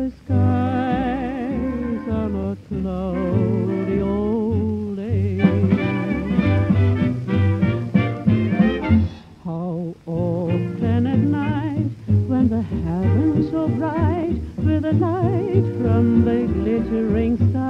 the skies on a cloudy old day. How often at night, when the heavens so bright, with a light from the glittering stars.